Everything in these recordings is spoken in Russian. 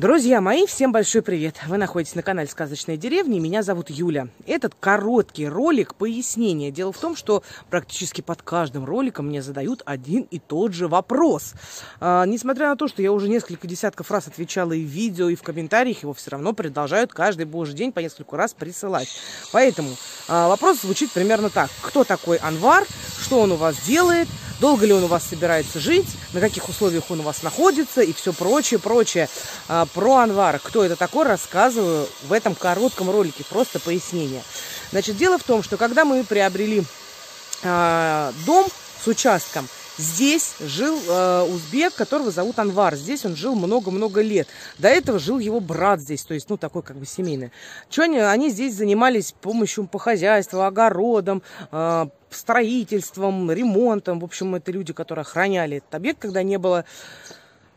Друзья мои, всем большой привет! Вы находитесь на канале Сказочная деревня, меня зовут Юля. Этот короткий ролик пояснение. Дело в том, что практически под каждым роликом мне задают один и тот же вопрос. А, несмотря на то, что я уже несколько десятков раз отвечала и в видео, и в комментариях, его все равно продолжают каждый божий день по несколько раз присылать. Поэтому а, вопрос звучит примерно так. Кто такой Анвар? Что он у вас делает? Долго ли он у вас собирается жить, на каких условиях он у вас находится и все прочее, прочее. А, про Анвара, кто это такой, рассказываю в этом коротком ролике, просто пояснение. Значит, дело в том, что когда мы приобрели а, дом с участком, Здесь жил э, узбек, которого зовут Анвар. Здесь он жил много-много лет. До этого жил его брат здесь, то есть, ну, такой как бы семейный. Что они, они здесь занимались помощью по хозяйству, огородом, э, строительством, ремонтом. В общем, это люди, которые охраняли этот объект, когда не было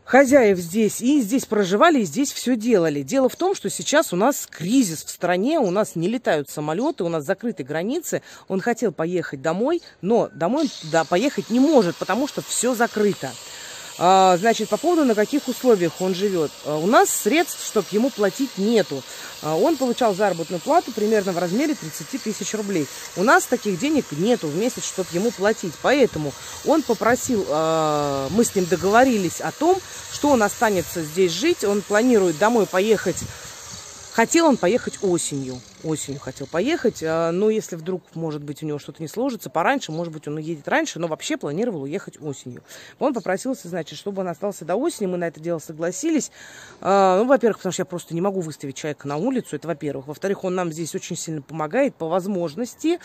хозяев здесь, и здесь проживали, и здесь все делали. Дело в том, что сейчас у нас кризис в стране, у нас не летают самолеты, у нас закрыты границы. Он хотел поехать домой, но домой да, поехать не может, потому что все закрыто. А, значит, по поводу на каких условиях он живет. А, у нас средств, чтобы ему платить, нету. А, он получал заработную плату примерно в размере 30 тысяч рублей. У нас таких денег нету в месяц, чтобы ему платить. Поэтому он попросил, мы с ним договорились о том, что он останется здесь жить. Он планирует домой поехать. Хотел он поехать осенью осенью хотел поехать. А, но если вдруг, может быть, у него что-то не сложится пораньше, может быть, он уедет раньше, но вообще планировал уехать осенью. Он попросился, значит, чтобы он остался до осени, мы на это дело согласились. А, ну, во-первых, потому что я просто не могу выставить человека на улицу, это во-первых. Во-вторых, он нам здесь очень сильно помогает по возможности.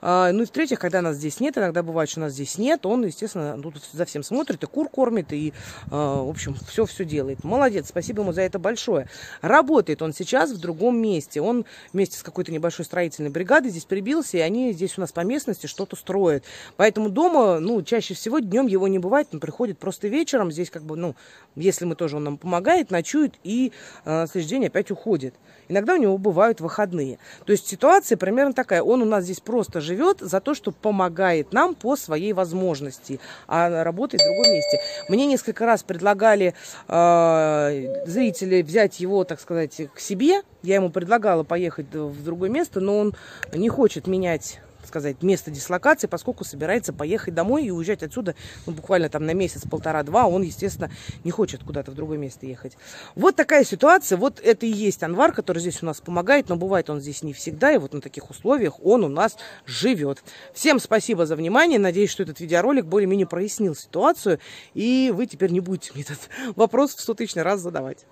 А, ну и в-третьих, когда нас здесь нет, иногда бывает, что нас здесь нет, он, естественно, тут за всем смотрит, и кур кормит, и, в общем, все-все делает. Молодец, спасибо ему за это большое. Работает он сейчас в другом месте. Он вместе с какой-то небольшой строительной бригады здесь прибился, и они здесь у нас по местности что-то строят. Поэтому дома, ну, чаще всего днем его не бывает, он приходит просто вечером, здесь как бы, ну, если мы тоже, он нам помогает, ночует и э, следующий день опять уходит. Иногда у него бывают выходные. То есть ситуация примерно такая. Он у нас здесь просто живет за то, что помогает нам по своей возможности, а работает в другом месте. Мне несколько раз предлагали э, зрители взять его, так сказать, к себе. Я ему предлагала поехать в другое место, но он не хочет менять сказать, место дислокации, поскольку собирается поехать домой и уезжать отсюда ну, буквально там на месяц, полтора-два. Он, естественно, не хочет куда-то в другое место ехать. Вот такая ситуация. Вот это и есть Анвар, который здесь у нас помогает, но бывает он здесь не всегда. И вот на таких условиях он у нас живет. Всем спасибо за внимание. Надеюсь, что этот видеоролик более-менее прояснил ситуацию. И вы теперь не будете мне этот вопрос в сотычный раз задавать.